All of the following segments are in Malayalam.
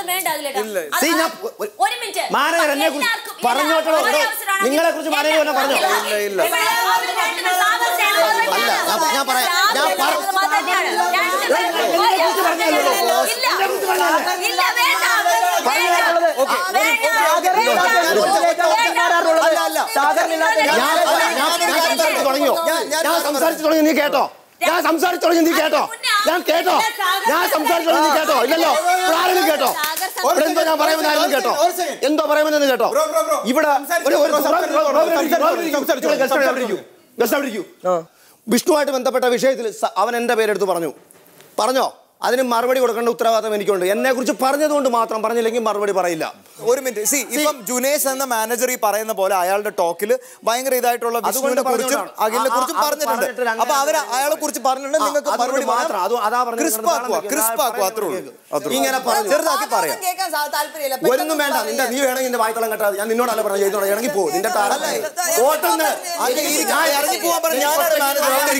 അത് വേണ്ട ഒരു- മിനിറ്റ്. കുറിച്ച് മാനേജർ പറഞ്ഞോ? ഇല്ല, ഇല്ല. അല്ല, ഞാൻ- പറയാം. ഞാൻ. ഞാൻ സംസാരിച്ച് തുടങ്ങി നീ കേട്ടോ? ഞാൻ സംസാരിച്ചു തുടങ്ങി നീ കേട്ടോ? ഞാൻ കേട്ടോ? ഞാൻ സംസാരിച്ചു തുടങ്ങി നീ കേട്ടോ? ഇല്ലല്ലോ. ആരെങ്കിലും കേട്ടോ? എന്തോ ഞാൻ പറയുന്നത് കേട്ടോ? എന്തോ പറയുമെന്ന് കേട്ടോ. ഇവിടെ വിഷ്ണുവായിട്ട് ബന്ധപ്പെട്ട വിഷയത്തിൽ അവൻ എന്റെ പേരെടുത്ത് പറഞ്ഞു. പറഞ്ഞോ? അതിന് മറുപടി കൊടുക്കേണ്ട ഉത്തരവാദിത്തം എനിക്കുണ്ട്. എന്നെ കുറിച്ച് പറഞ്ഞതുകൊണ്ട് മാത്രം പറഞ്ഞില്ലെങ്കിൽ മറുപടി പറയില്ല. ഒരു മിനിറ്റ്. സി ഇപ്പം ജുനേഷ് എന്ന മാനേജർ ഈ പറയുന്ന പോലെ അയാളുടെ ടോക്കിൽ ഭയങ്കര ഇതായിട്ടുള്ള വിഷ്ണുവിനെ കുറിച്ചും. അഖിലിനെ കുറിച്ചും പറഞ്ഞിട്ടുണ്ട്. അപ്പൊ അവർ അയാളെ കുറിച്ച് പറഞ്ഞിട്ടുണ്ട്. നിങ്ങൾക്ക് മറുപടി ക്രിസ്പാക്കുക ക്രിസ്പാക്കുക അത്രേ ഉള്ളൂ. ഇങ്ങനെ ചെറുതാക്കി പറയാം. ഒന്നും വേണ്ട. നിന്റെ നീ വേണമെങ്കിൽ നിന്റെ വായ്ത്തളം കെട്ടാതെ ഞാൻ നിന്നോടല്ല പറഞ്ഞു ചെയ്തോളാം ഇറങ്ങി പോ. നിന്റെ ഇറങ്ങി പോവാൻ പറഞ്ഞു ഞാനാണ് മാനേജർ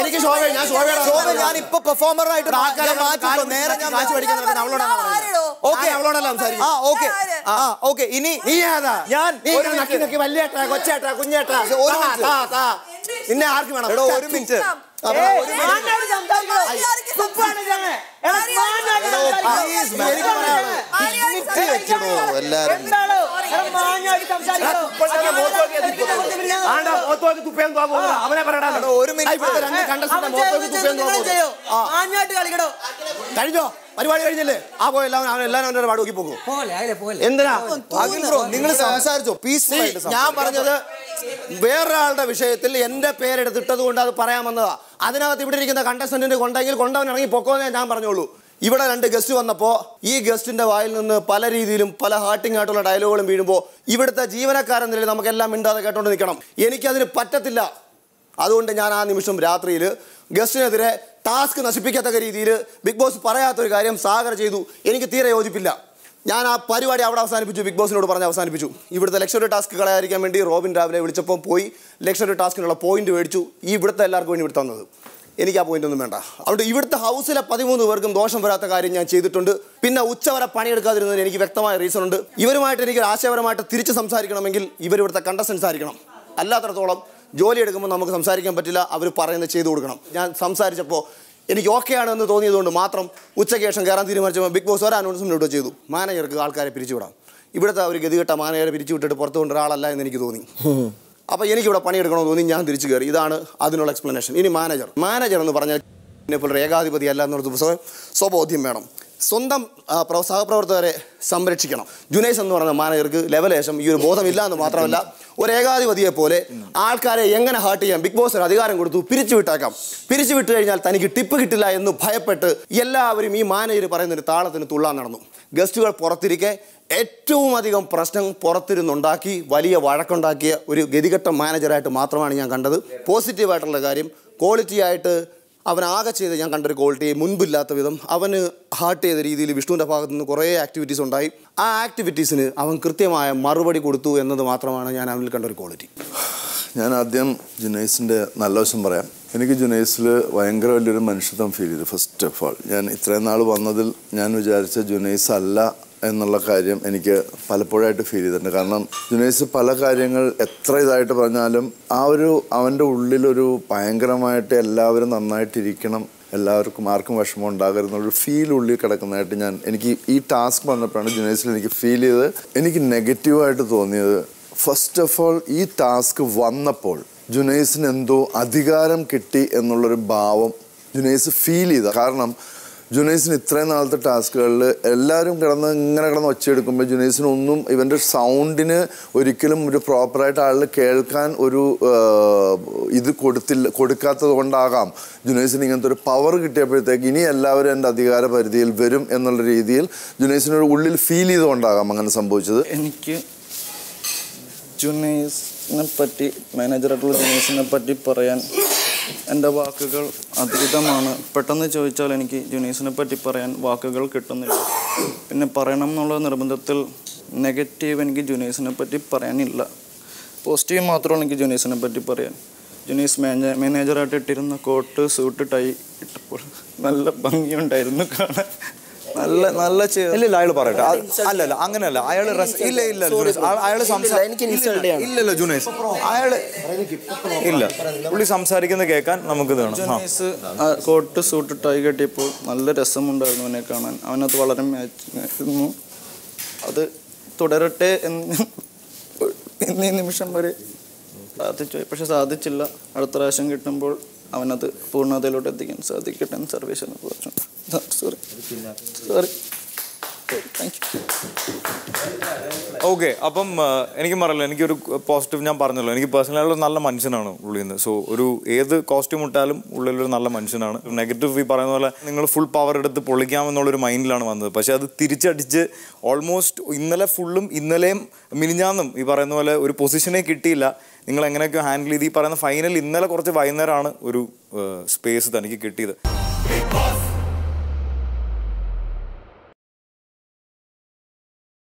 എനിക്ക് ശോഭ ഞാൻ ശോഭ ഞാൻ ഇപ്പൊ പെർഫോമറായിട്ട് നേരെ ഞാൻ കാശ് പഠിക്കാൻ അവളോടാണ്. ഓക്കെ അവളോടല്ല സംസാരിക്കുന്നത്. ആ ഓക്കെ ആ ഓക്കെ ഇനി നീ ഏതാ ഞാൻ ഒരു നക്കി നക്കി വലിയേട്ടാ കൊച്ചേട്ടാ കുഞ്ഞേട്ടാ ഒരു. നിന്നെ ആർക്ക് വേണം എടോ ഒരു മിനിറ്റ് എല്ലാരും അവനെ പറയടാ. ഒരു മിനിറ്റ്. രണ്ട് കഴിഞ്ഞോ? പരിപാടി കഴിഞ്ഞില്ലേ? ആ പോയി എല്ലാവരും അവൻ എല്ലാവരും അവന്റെ പാട് നോക്കി പോകും പോലെ അതിലെ പോലെ. എന്തിനാ? ബ്രോ നിങ്ങൾ സംസാരിച്ചോ? പീസ്ഫുൾ ആയിട്ട് ഞാൻ പറഞ്ഞത് വേറൊരാളുടെ വിഷയത്തിൽ എന്റെ പേരെടുത്തിട്ടത് കൊണ്ട് അത് പറയാമെന്നതാ. അതിനകത്ത് ഇവിടെ ഇരിക്കുന്ന കണ്ടസ്റ്റന്റിന് കൊണ്ടെങ്കിൽ കൊണ്ടവൻ ഇറങ്ങി പൊക്കോന്നേ ഞാൻ പറഞ്ഞോളൂ. ഇവിടെ രണ്ട് ഗസ്റ്റ് വന്നപ്പോൾ ഈ ഗസ്റ്റിന്റെ വായിൽ നിന്ന് പല രീതിയിലും പല ഹാർട്ടിംഗ് ആയിട്ടുള്ള ഡയലോഗുകളും വീഴുമ്പോൾ ഇവിടുത്തെ ജീവനക്കാരൻ നിലയിൽ നമുക്കെല്ലാം മിണ്ടാതെ കേട്ടോണ്ട് നിൽക്കണം എനിക്കതിന് പറ്റത്തില്ല. അതുകൊണ്ട് ഞാൻ ആ നിമിഷം രാത്രിയിൽ ഗസ്റ്റിനെതിരെ ടാസ്ക് നശിപ്പിക്കത്തക്ക രീതിയിൽ ബിഗ് ബോസ് പറയാത്തൊരു കാര്യം സാഗർ ചെയ്തു. എനിക്ക് തീരെ യോജിപ്പില്ല. ഞാൻ ആ പരിപാടി അവിടെ അവസാനിപ്പിച്ചു. ബിഗ് ബോസിനോട് പറഞ്ഞ് അവസാനിപ്പിച്ചു. ഇവിടുത്തെ ലക്ഷറി ടാസ്ക് കളയാതിരിക്കാൻ വേണ്ടി റോബിൻ രാവിലെ വിളിച്ചപ്പോൾ പോയി ലക്ഷറി ടാസ്കിനുള്ള പോയിന്റ് മേടിച്ചു. ഈ ഇവിടുത്തെ എല്ലാവർക്കും വേണ്ടി ഇവിടെ തന്നത് എനിക്ക് ആ പോയിന്റ് ഒന്നും വേണ്ട. അതുകൊണ്ട് ഇവിടുത്തെ ഹൗസിലെ പതിമൂന്ന് പേർക്കും ദോഷം വരാത്ത കാര്യം ഞാൻ ചെയ്തിട്ടുണ്ട്. പിന്നെ ഉച്ചവരെ പണിയെടുക്കാതിരുന്നതിന് എനിക്ക് വ്യക്തമായ റീസൺ ഉണ്ട്. ഇവരുമായിട്ട് എനിക്ക് ആശയപരമായിട്ട് തിരിച്ച് സംസാരിക്കണമെങ്കിൽ ഇവർ ഇവിടുത്തെ കണ്ടസ്റ്റൻസ് ആയിരിക്കണം. അല്ലാത്തടത്തോളം ജോലി എടുക്കുമ്പോൾ നമുക്ക് സംസാരിക്കാൻ പറ്റില്ല. അവർ പറയുന്നത് ചെയ്തു കൊടുക്കണം. ഞാൻ സംസാരിച്ചപ്പോൾ എനിക്ക് ഓക്കെ ആണെന്ന് തോന്നിയതുകൊണ്ട് മാത്രം ഉച്ചയ്ക്ക് ശേഷം കയറാൻ തീരുമാനിച്ചപ്പോൾ ബിഗ് ബോസ് ഒരു അനൗൺസ്മെന്റ് ഇവിടെ ചെയ്തു. മാനേജർക്ക് ആൾക്കാരെ പിരിച്ചുവിടാം. ഇവിടുത്തെ ഒരു ഗതികെട്ട മാനേജരെ പിരിച്ചുവിട്ടിട്ട് പുറത്തു കൊണ്ട ഒരാളല്ല എന്ന് എനിക്ക് തോന്നി. അപ്പോൾ എനിക്കിവിടെ പണിയെടുക്കണമെന്ന് തോന്നി ഞാൻ തിരിച്ചു കയറി. ഇതാണ് അതിനുള്ള എക്സ്പ്ലനേഷൻ ഇനി മാനേജർ മാനേജർ എന്ന് പറഞ്ഞാൽ ഇപ്പോൾ ഏകാധിപതി അല്ല എന്നുള്ള ദിവസം സ്വബോധ്യം വേണം. സ്വന്തം സഹപ്രവർത്തകരെ സംരക്ഷിക്കണം. ജുനൈസ് എന്ന് പറയുന്ന മാനേജർക്ക് ലെവലേശം ഈ ഒരു ബോധമില്ല എന്ന് മാത്രമല്ല ഒരു ഏകാധിപതിയെ പോലെ ആൾക്കാരെ എങ്ങനെ ഹാർട്ട് ചെയ്യാം ബിഗ് ബോസ് അധികാരം കൊടുത്തു പിരിച്ചു വിട്ടേക്കാം. പിരിച്ചു വിട്ട് കഴിഞ്ഞാൽ തനിക്ക് ടിപ്പ് കിട്ടില്ല എന്ന് ഭയപ്പെട്ട് എല്ലാവരും ഈ മാനേജർ പറയുന്ന ഒരു താളത്തിന് തുള്ളാൻ നടന്നു. ഗസ്റ്റുകൾ പുറത്തിരിക്കെ ഏറ്റവും അധികം പ്രശ്നം പുറത്തിരുന്നുണ്ടാക്കി വലിയ വഴക്കുണ്ടാക്കിയ ഒരു ഗതികെട്ട മാനേജറായിട്ട് മാത്രമാണ് ഞാൻ കണ്ടത്. പോസിറ്റീവായിട്ടുള്ള കാര്യം ക്വാളിറ്റി ആയിട്ട് അവൻ ആകെ ചെയ്ത് ഞാൻ കണ്ടൊരു ക്വാളിറ്റി മുൻപില്ലാത്ത വിധം അവന് ഹാർട്ട് ചെയ്ത രീതിയിൽ വിഷ്ണുവിന്റെ ഭാഗത്തു നിന്ന് കുറേ ആക്ടിവിറ്റീസ് ഉണ്ടായി. ആ ആക്ടിവിറ്റീസിന് അവൻ കൃത്യമായ മറുപടി കൊടുത്തു എന്നത് മാത്രമാണ് ഞാൻ അവനിൽ കണ്ട ഒരു ക്വാളിറ്റി ഞാൻ ആദ്യം ജുനൈസിന്റെ നല്ല വശം പറയാം. എനിക്ക് ജുനൈസിൽ ഭയങ്കര വലിയൊരു മനുഷ്യത്വം ഫീൽ ചെയ്തു ഫസ്റ്റ് ഓഫ് ഓൾ ഞാൻ ഇത്രയും നാൾ വന്നതിൽ ഞാൻ വിചാരിച്ച ജുനൈസ് അല്ല എന്നുള്ള കാര്യം എനിക്ക് പലപ്പോഴായിട്ട് ഫീൽ ചെയ്തിട്ടുണ്ട്. കാരണം ജുനൈസ് പല കാര്യങ്ങൾ എത്ര ഇതായിട്ട് പറഞ്ഞാലും ആ ഒരു അവന്റെ ഉള്ളിലൊരു ഭയങ്കരമായിട്ട് എല്ലാവരും നന്നായിട്ടിരിക്കണം എല്ലാവർക്കും ആർക്കും വിഷമം ഉണ്ടാകരുതെന്നൊരു ഫീൽ ഉള്ളിൽ കിടക്കുന്നതായിട്ട് ഞാൻ എനിക്ക് ഈ ടാസ്ക് വന്നപ്പോഴാണ് ജുനൈസിൽ എനിക്ക് ഫീൽ ചെയ്തത്. എനിക്ക് നെഗറ്റീവായിട്ട് തോന്നിയത്. ഫസ്റ്റ് ഓഫ് ഓൾ ഈ ടാസ്ക് വന്നപ്പോൾ ജുനൈസിന് എന്തോ അധികാരം കിട്ടി എന്നുള്ളൊരു ഭാവം ജുനൈസ് ഫീൽ ചെയ്ത. കാരണം ജുനൈസിന് ഇത്രയും നാളത്തെ ടാസ്കുകളിൽ എല്ലാവരും കിടന്ന് ഇങ്ങനെ കിടന്ന് ഒച്ചയെടുക്കുമ്പോൾ ജുനൈസിനൊന്നും ഇവന്റെ സൗണ്ടിന് ഒരിക്കലും ഒരു പ്രോപ്പറായിട്ട് ആളിൽ കേൾക്കാൻ ഒരു ഇത് കൊടുത്തില്ല കൊടുക്കാത്തത് കൊണ്ടാകാം. ജുനൈസിന് ഇങ്ങനത്തെ ഒരു പവർ കിട്ടിയപ്പോഴത്തേക്ക് ഇനി എല്ലാവരും എന്റെ അധികാര പരിധിയിൽ വരും എന്നുള്ള രീതിയിൽ ജുനൈസിനൊരു ഉള്ളിൽ ഫീൽ ചെയ്തുകൊണ്ടാകാം അങ്ങനെ സംഭവിച്ചത്. എനിക്ക് ജുനൈസിനെ പറ്റി മാനേജറായിട്ടുള്ള ജുനൈസിനെ പറ്റി പറയാൻ എന്റെ വാക്കുകൾ അതീതമാണ് പെട്ടെന്ന് ചോദിച്ചാൽ എനിക്ക് ജുനീസിനെ പറ്റി പറയാൻ വാക്കുകൾ കിട്ടുന്നില്ല. പിന്നെ പറയണം എന്നുള്ള നിർബന്ധത്തിൽ നെഗറ്റീവ് എനിക്ക് ജുനീസിനെ പറ്റി പറയാനില്ല. പോസിറ്റീവ് മാത്രമാണ് എനിക്ക് ജുനീസിനെ പറ്റി പറയാൻ. ജുനീസ് മാനേ മാനേജറായിട്ട് ഇട്ടിരുന്ന കോട്ട് സൂട്ട് ടൈ ഇട്ടപ്പോൾ നല്ല ഭംഗിയുണ്ടായിരുന്നു കാണാൻ. നല്ല നല്ല ഇല്ല അയാൾ പറയട്ടെ. അല്ല അല്ല അങ്ങനെയല്ല. അയാൾ ഇല്ല ഇല്ല അയാൾ. ഇല്ലല്ലോ ജുനൈസ്. അയാൾ ഇല്ല. പുള്ളി സംസാരിക്കുന്നത് കേൾക്കാൻ നമുക്ക് ഇത് വേണം. ആ. ജുനൈസ് കോട്ട് സൂട്ട് ടൈ കെട്ടിയപ്പോൾ നല്ല രസമുണ്ടായിരുന്നു അവനെ കാണാൻ. അവനത് വളരെ മാച്ചായിരുന്നു അത് തുടരട്ടെ എന്ന് എന്നീ നിമിഷം വരെ സാധിച്ചു. പക്ഷെ സാധിച്ചില്ല. അടുത്ത പ്രാവശ്യം കിട്ടുമ്പോൾ അവനത് പൂർണതയിലോട്ട് എത്തിക്കാൻ സാധിക്കട്ടെ എന്ന് പറഞ്ഞു. സോറി സോറി ഓക്കെ അപ്പം എനിക്കും പറയില്ല എനിക്കൊരു പോസിറ്റീവ് ഞാൻ പറഞ്ഞല്ലോ. എനിക്ക് പേഴ്സണലി ഒരു നല്ല മനുഷ്യനാണ് ഉള്ളിൽ നിന്ന്. സോ ഒരു ഏത് കോസ്റ്റ്യൂം ഇട്ടാലും ഉള്ളിലൊരു നല്ല മനുഷ്യനാണ്. നെഗറ്റീവ് ഈ പറയുന്ന പോലെ നിങ്ങൾ ഫുൾ പവർ എടുത്ത് പൊളിക്കാമെന്നുള്ളൊരു മൈൻഡിലാണ് വന്നത്. പക്ഷെ അത് തിരിച്ചടിച്ച് ഓൾമോസ്റ്റ് ഇന്നലെ ഫുള്ളും ഇന്നലെയും മിനിഞ്ഞാന്നും ഈ പറയുന്ന പോലെ ഒരു പൊസിഷനെ കിട്ടിയില്ല. നിങ്ങൾ എങ്ങനെയൊക്കെ ഹാൻഡിൽ ചെയ്ത് ഈ പറയുന്ന ഫൈനൽ ഇന്നലെ കുറച്ച് വൈകുന്നേരമാണ് ഒരു സ്പേസ് തനിക്ക് കിട്ടിയത്.